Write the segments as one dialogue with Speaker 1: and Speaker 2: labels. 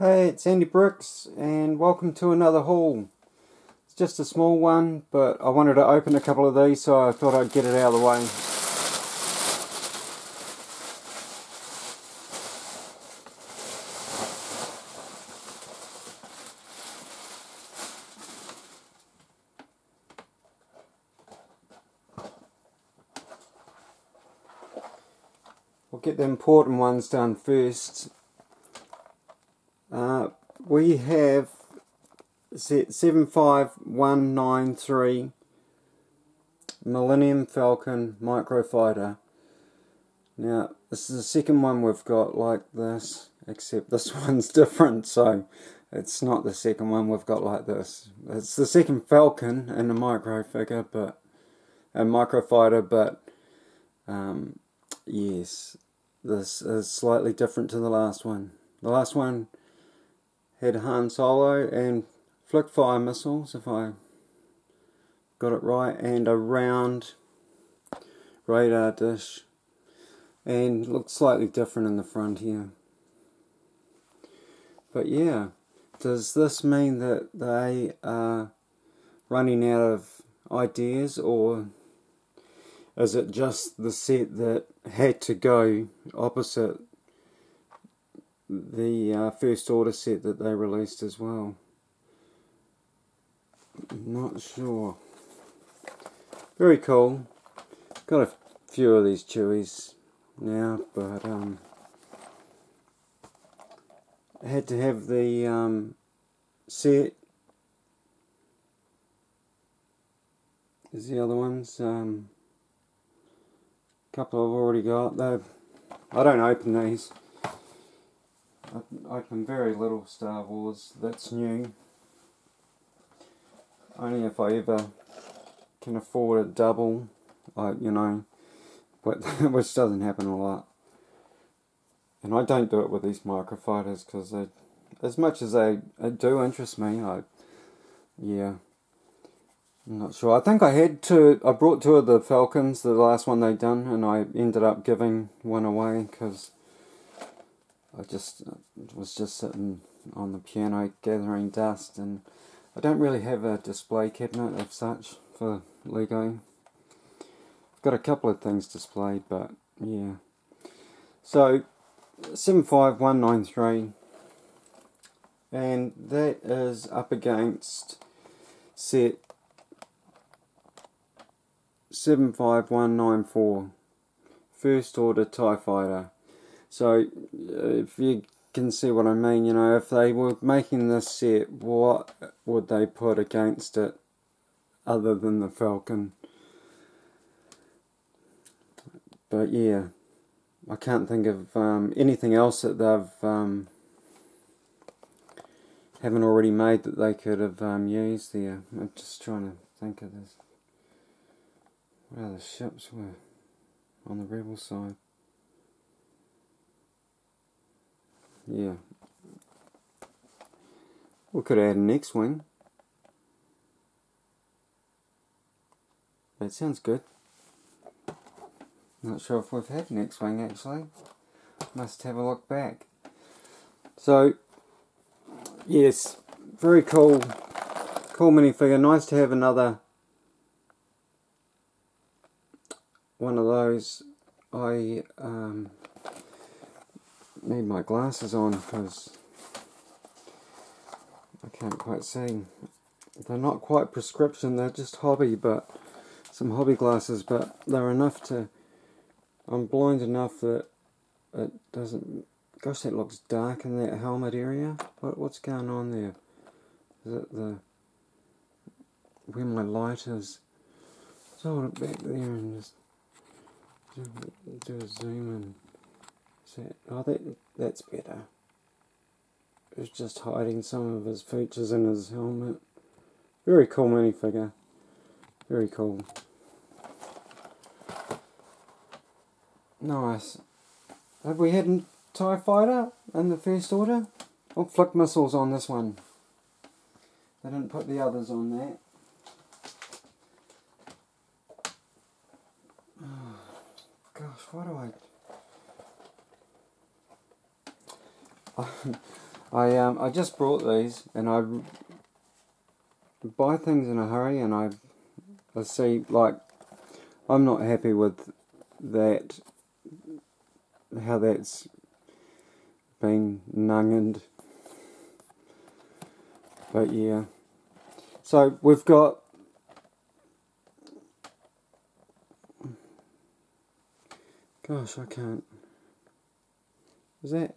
Speaker 1: Hey, it's Andy Bricks, and welcome to another haul. It's just a small one, but I wanted to open a couple of these, so I thought I'd get it out of the way. We'll get the important ones done first. Uh, we have set 75193 Millennium Falcon Microfighter. Now, this is the second one we've got like this, except this one's different, so it's not the second one we've got like this. It's the second Falcon in a micro figure, but a microfighter, but um, yes, this is slightly different to the last one. The last one had Han Solo and flick fire missiles, if I got it right, and a round radar dish, and looked slightly different in the front here. But yeah, does this mean that they are running out of ideas, or is it just the set that had to go opposite the uh, first order set that they released as well? Not sure. Very cool. Got a few of these Chewies now, but um, had to have the um, set. Is the other ones? Um, couple I've already got. They, I don't open these. Open very little Star Wars. That's new. Only if I ever can afford a double, like you know, but which doesn't happen a lot. And I don't do it with these microfighters because as much as they, they do interest me, I, yeah. I'm not sure. I think I had two. I brought two of the Falcons, the last one they done, and I ended up giving one away because I just uh, was just sitting on the piano gathering dust, and I don't really have a display cabinet of such for Lego. I've got a couple of things displayed, but yeah. So seven five one nine three, and that is up against set 75194 First Order TIE Fighter. So, if you can see what I mean, you know, if they were making this set, what would they put against it other than the Falcon? But yeah, I can't think of um, anything else that they've um, haven't already made that they could have um, used there. I'm just trying to think of this. Where the ships were on the rebel side. Yeah. We could add an X-Wing. That sounds good. Not sure if we've had an X-Wing actually. Must have a look back. So, yes, very cool, cool minifigure. Nice to have another one of those. I um, need my glasses on because I can't quite see. They're not quite prescription, they're just hobby, but some hobby glasses, but they're enough to. I'm blind enough that it doesn't. Gosh, that looks dark in that helmet area. What what's going on there? Is it the where my light is? So I hold it back there and just do, do a zoom in. Oh, that that's better. It's just hiding some of his features in his helmet. Very cool minifigure. Very cool. Nice. Have we had a TIE fighter in the first order? Oh, flick missiles on this one. They didn't put the others on that. Oh, gosh, why do I... Um I just brought these and I buy things in a hurry and I I see like I'm not happy with that how that's been but yeah. So we've got gosh I can't. Is that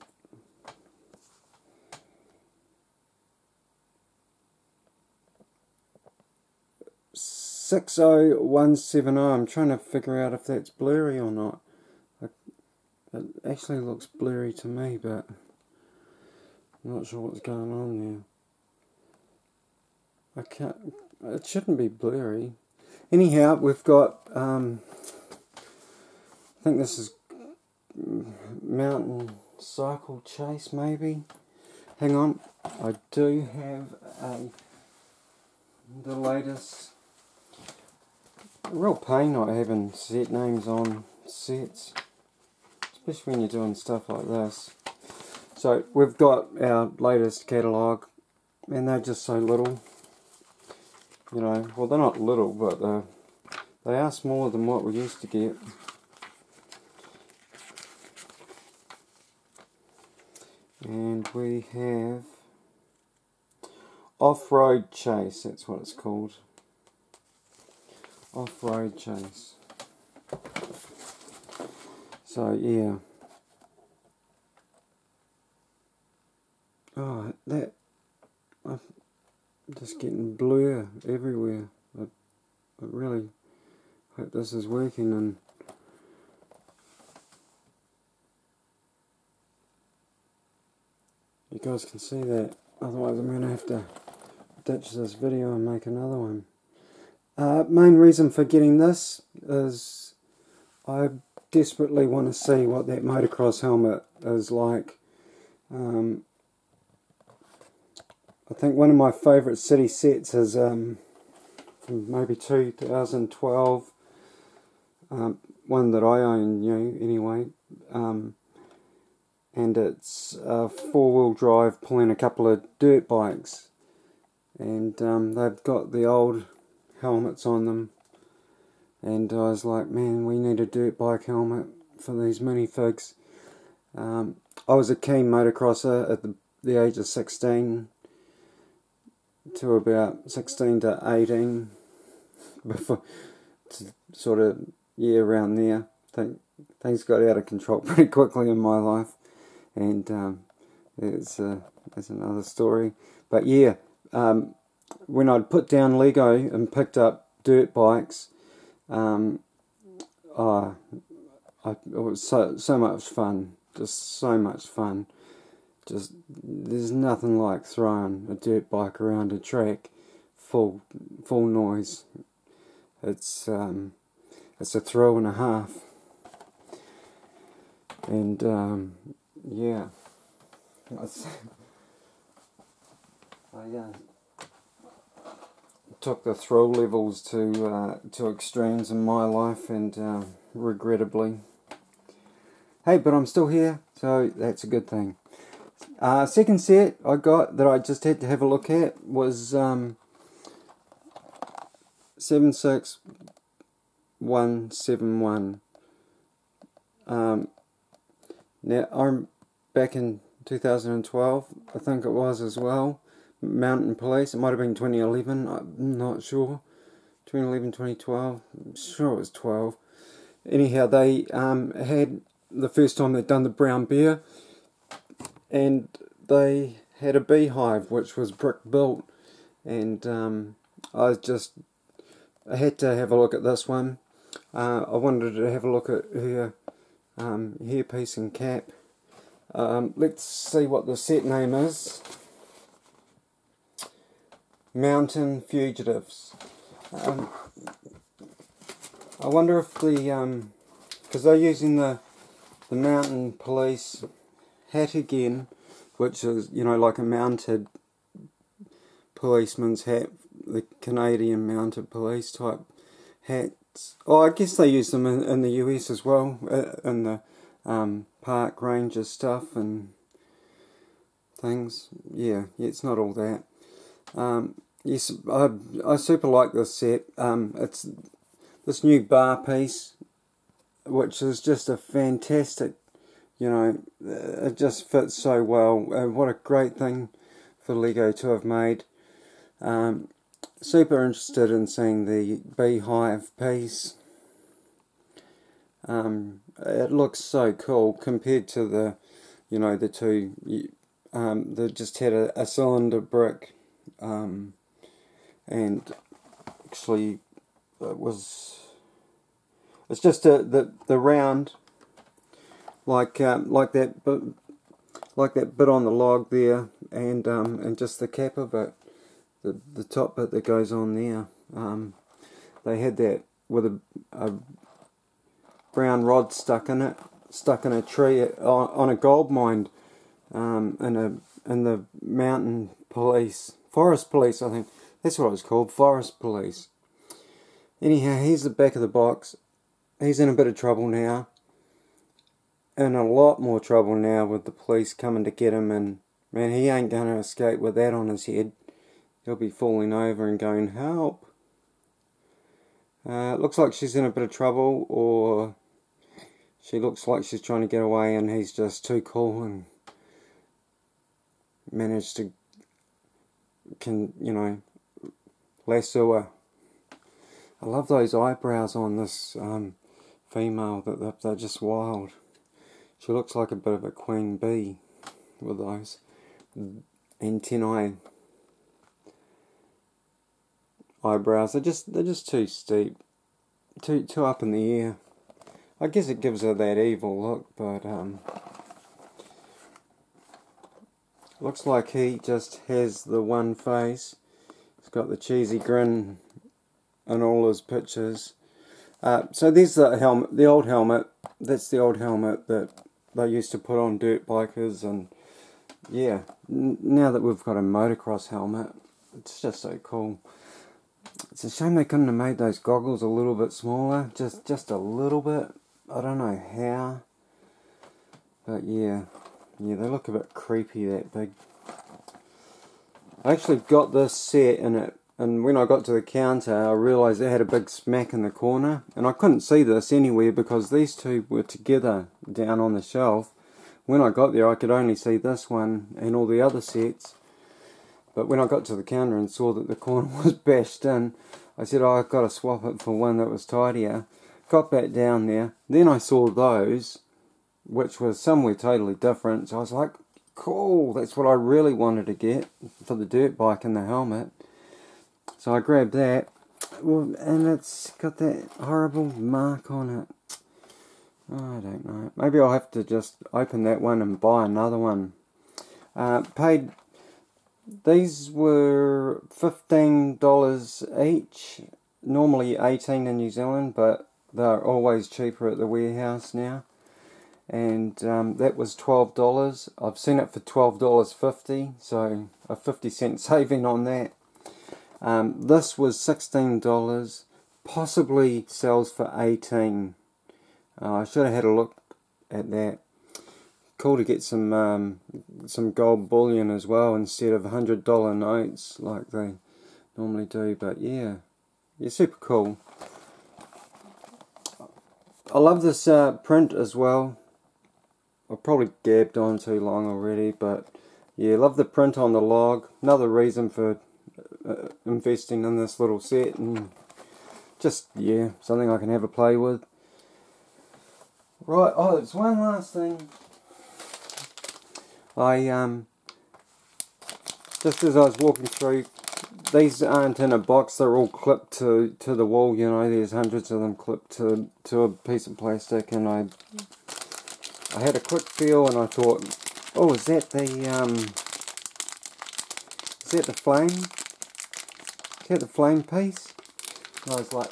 Speaker 1: six oh one seven oh. I'm trying to figure out if that's blurry or not. It actually looks blurry to me, but I'm not sure what's going on there. I can't. It shouldn't be blurry. Anyhow, we've got. Um, I think this is mountain cycle chase, maybe. Hang on, I do have a the latest real pain not having set names on sets, especially when you're doing stuff like this. So we've got our latest catalogue, and they're just so little. You know, well they're not little, but they're, they are smaller than what we used to get. And we have Off-Road Chase, that's what it's called off-road chase. So yeah. Oh, that I'm just getting blur everywhere. I, I really hope this is working and you guys can see that. Otherwise, I'm going to have to ditch this video and make another one. Uh, main reason for getting this is I desperately want to see what that motocross helmet is like. Um, I think one of my favourite city sets is um, maybe 2012, um, one that I own new anyway, um, and it's a four-wheel drive pulling a couple of dirt bikes, and um, they've got the old helmets on them. And I was like, man, we need a dirt bike helmet for these minifigs. Um, I was a keen motocrosser at the, the age of 16 to about 16 to 18 before to sort of yeah around there think things got out of control pretty quickly in my life and um, it's, uh, it's another story but yeah um, when I'd put down Lego and picked up dirt bikes, um, I, it was so so much fun, just so much fun. Just there's nothing like throwing a dirt bike around a track, full full noise. It's um, it's a throw and a half, and um, yeah, I uh, took the throw levels to uh, to extremes in my life, and uh, regrettably, hey, but I'm still here, so that's a good thing. Uh, second set I got that I just had to have a look at was um, seven six one seven one. Um, now I'm back in 2012, I think it was as well. Mountain Police. It might have been 2011. I'm not sure. 2011, 2012. I'm sure it was 12. Anyhow, they um, had the first time they'd done the brown bear, and they had a beehive which was brick built, and um, I just I had to have a look at this one. Uh, I wanted to have a look at her um, hairpiece and cap. Um, let's see what the set name is. Mountain Fugitives. Um, I wonder if the, because um, they're using the, the Mountain Police hat again, which is, you know, like a mounted policeman's hat, the Canadian mounted police type hats. Oh, I guess they use them in, in the US as well, uh, in the um, park ranger stuff and things. Yeah, it's not all that. Um, yes, I, I super like this set. Um, it's this new bar piece, which is just a fantastic, you know, it just fits so well. Uh, what a great thing for Lego to have made. Um, super interested in seeing the beehive piece. Um, it looks so cool compared to the, you know, the two um, that just had a, a cylinder brick, um, and actually it was. It's just a, the the round, like um, like that, but like that bit on the log there, and um, and just the cap of it, the the top bit that goes on there. Um, they had that with a, a brown rod stuck in it, stuck in a tree on, on a gold mine um, in a in the mountain police, forest police, I think that's what it was called, forest police. Anyhow, here's the back of the box. He's in a bit of trouble now, in a lot more trouble now with the police coming to get him, and man, he ain't gonna escape with that on his head. He'll be falling over and going help. Uh, looks like she's in a bit of trouble, or she looks like she's trying to get away and he's just too cool and managed to can you know her. I love those eyebrows on this um, female that they're, they're just wild. She looks like a bit of a queen bee with those antennae eyebrows. They're just they're just too steep, too too up in the air. I guess it gives her that evil look, but um, looks like he just has the one face. Got the cheesy grin in all his pictures. Uh, so there's the helmet, the old helmet. That's the old helmet that they used to put on dirt bikers, and yeah, now that we've got a motocross helmet, it's just so cool. It's a shame they couldn't have made those goggles a little bit smaller, just just a little bit. I don't know how, but yeah, yeah, they look a bit creepy that big. I actually got this set in it, and when I got to the counter, I realised it had a big smack in the corner, and I couldn't see this anywhere because these two were together down on the shelf. When I got there, I could only see this one and all the other sets. But when I got to the counter and saw that the corner was bashed in, I said, oh, I've got to swap it for one that was tidier got back down there. Then I saw those, which was somewhere totally different. So I was like, cool, that's what I really wanted to get for the dirt bike and the helmet. So I grabbed that. Well, and it's got that horrible mark on it. I don't know. Maybe I'll have to just open that one and buy another one. Uh, paid. These were fifteen dollars each. Normally eighteen in New Zealand, but they're always cheaper at the warehouse now. And um, that was $12. I've seen it for $12.50, so a 50 cent saving on that. Um, this was $16, possibly sells for 18 uh, I should have had a look at that. Cool to get some um, some gold bullion as well instead of hundred dollar notes like they normally do. But yeah, yeah, super cool. I love this uh, print as well. I've probably gabbed on too long already, but yeah, love the print on the log. Another reason for uh, investing in this little set and just, yeah, something I can have a play with. Right, oh, there's one last thing. I, um, just as I was walking through these aren't in a box, they're all clipped to, to the wall, you know, there's hundreds of them clipped to, to a piece of plastic and I I had a quick feel and I thought, oh, is that the, um, is that the flame? Is that the flame piece? And I was like,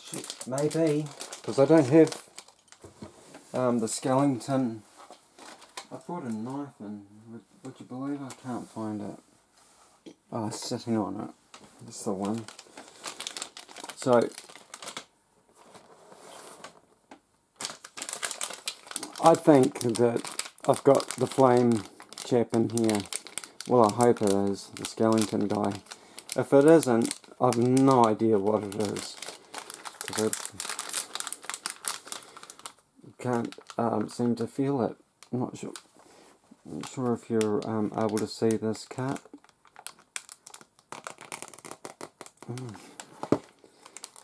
Speaker 1: shit, maybe, because I don't have um, the Skellington. I brought a knife and would, would you believe I can't find it? Oh, it's sitting on it. Is the one. So, I think that I've got the flame chap in here. Well, I hope it is, the skeleton guy. If it isn't, I've no idea what it is. Because I can't um, seem to feel it. I'm not sure, not sure if you're um, able to see this cut. Mm.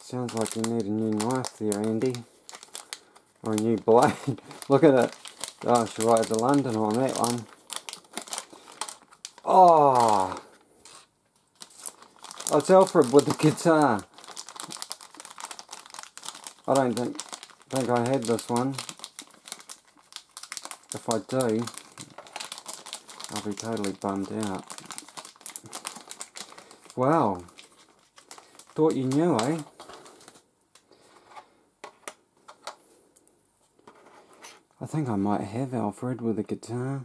Speaker 1: Sounds like you need a new knife there, Andy. A new blade. Look at it. Oh, Gosh, right to London on that one. Oh! oh it's Alfred with the guitar. I don't think think I had this one. If I do, I'll be totally bummed out. Wow. Thought you knew, eh? Think I might have Alfred with a guitar.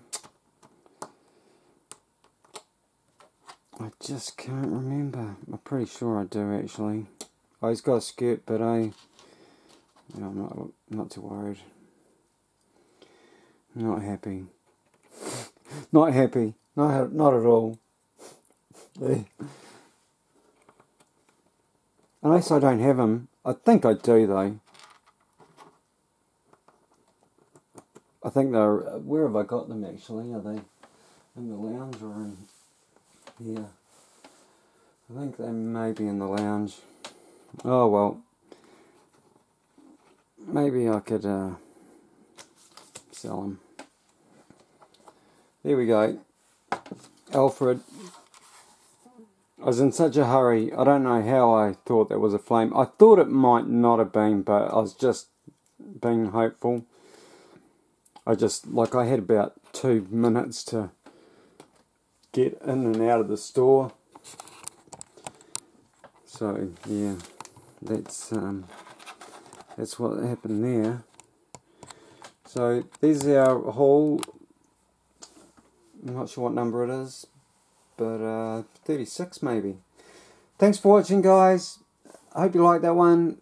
Speaker 1: I just can't remember. I'm pretty sure I do actually. Oh, he's got a skirt, but I, you know, I'm not not too worried. Not happy. not happy. Not not at all. Unless I don't have him. I think I do though. I think they're. Where have I got them actually? Are they in the lounge or in here? I think they may be in the lounge. Oh well. Maybe I could uh, sell them. There we go. Alfred. I was in such a hurry. I don't know how I thought that was a flame. I thought it might not have been, but I was just being hopeful. I just, like, I had about two minutes to get in and out of the store. So, yeah, that's, um, that's what happened there. So, these are our haul. I'm not sure what number it is, but uh, 36 maybe. Thanks for watching, guys. I hope you liked that one.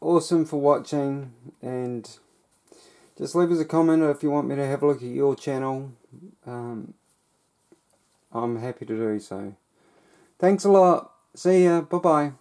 Speaker 1: Awesome for watching, and just leave us a comment if you want me to have a look at your channel. Um, I'm happy to do so. Thanks a lot. See ya. Bye bye.